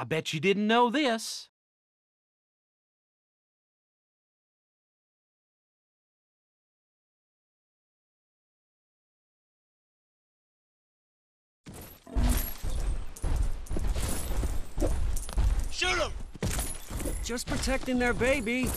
I bet you didn't know this. Shoot him! Just protecting their baby.